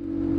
you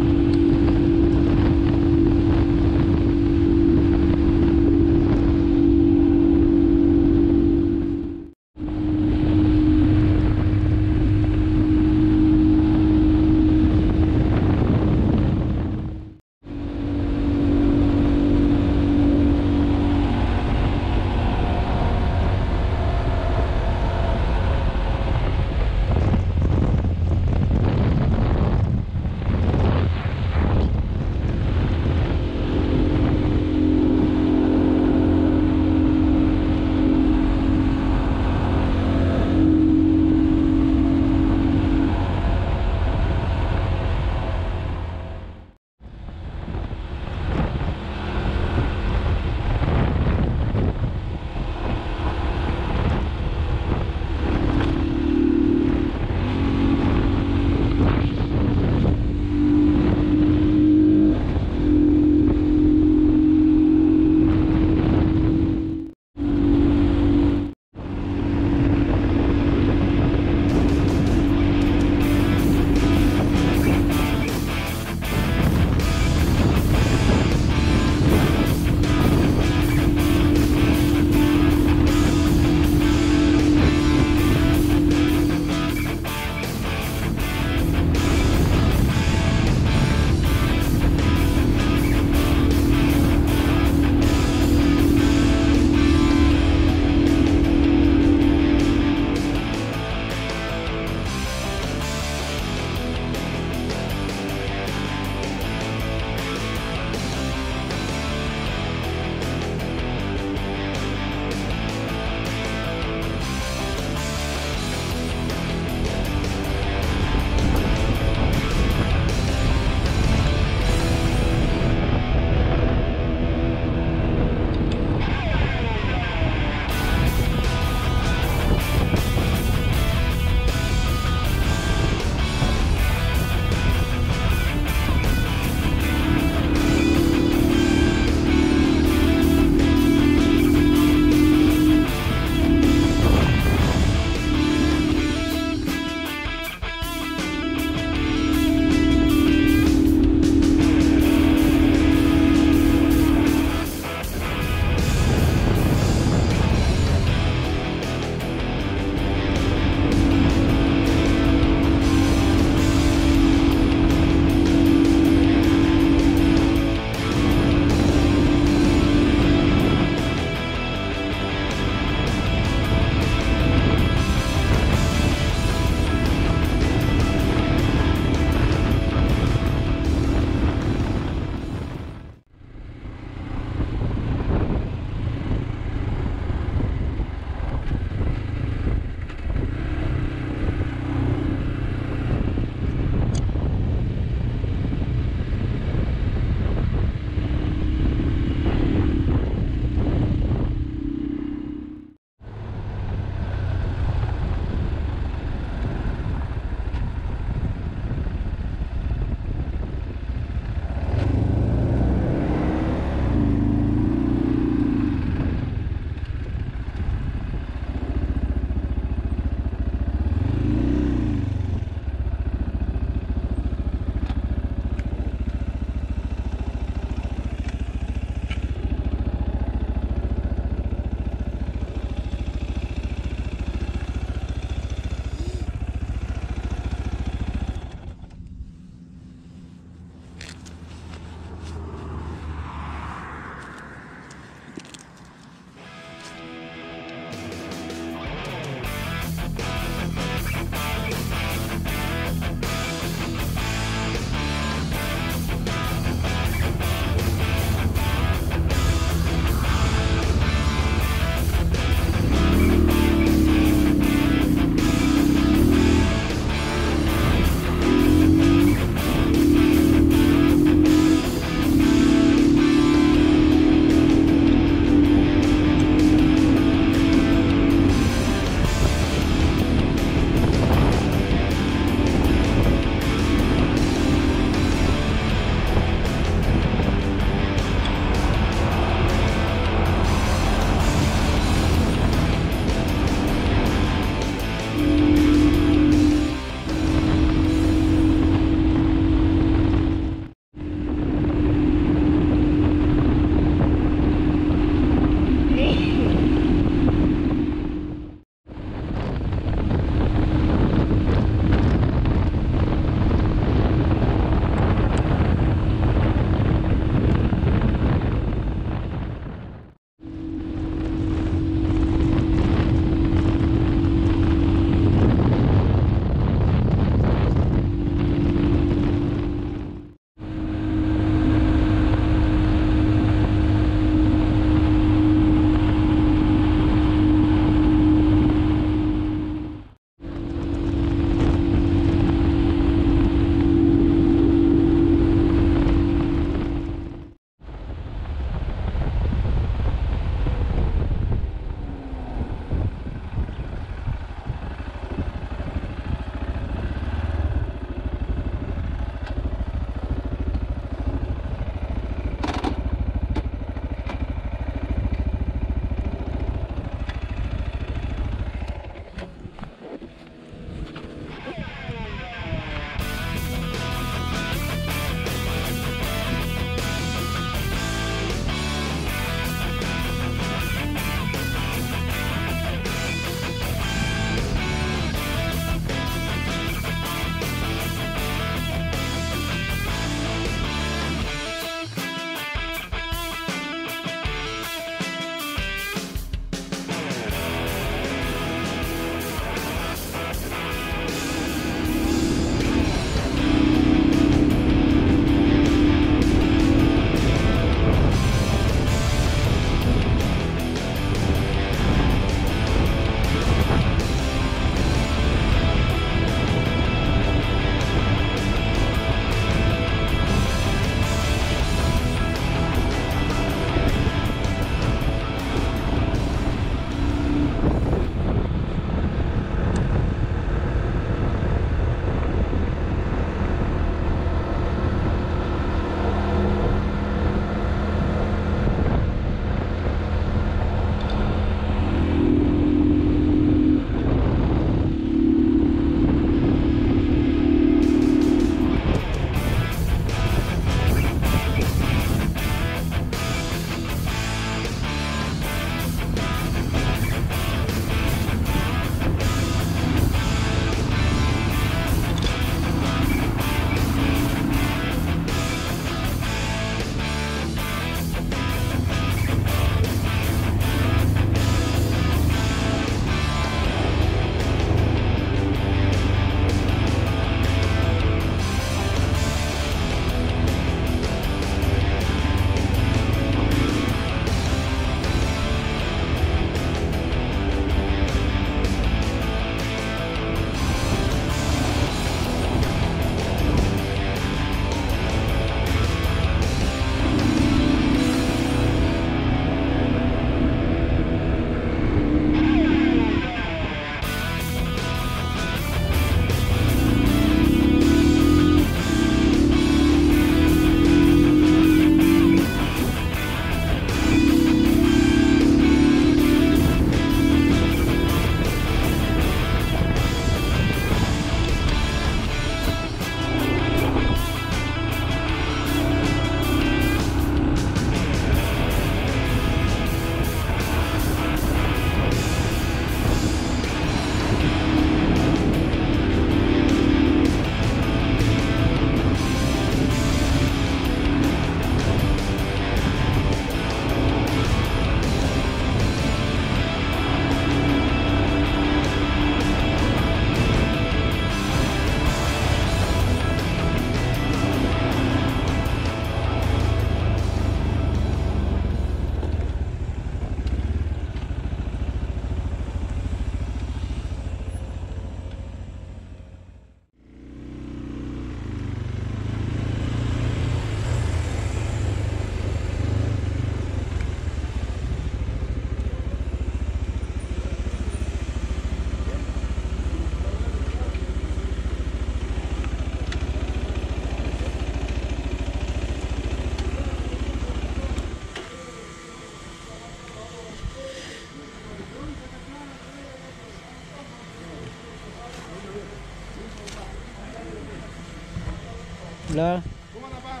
Hola. ¿Cómo anda, pa?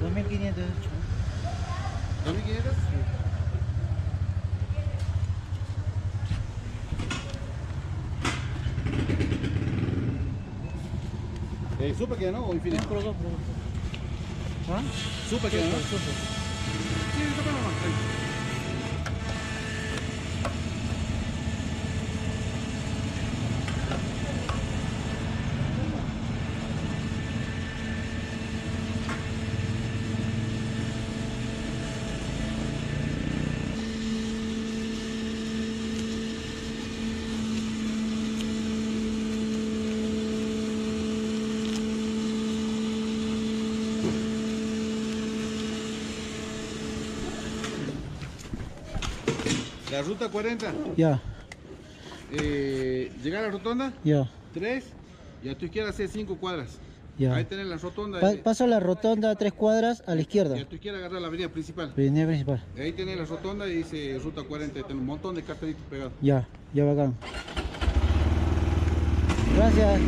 2500. ¿2500? Eh, ¿Supe que no o infinito? Por acá, por acá. ¿Ah? ¿Supe que no? Súper, súper. Sí, supe La ruta 40, Ya, eh, llegar a la rotonda, ya, 3, y a tu izquierda hacer 5 cuadras. ya. Ahí tenés la rotonda. Pa- paso la rotonda tres cuadras a la izquierda. y a tu izquierda agarrar la avenida principal. Avenida principal. Ahí tenés la rotonda y dice ruta 40, y tenés un montón de cartelitos pegados. Ya, ya bacán. Gracias.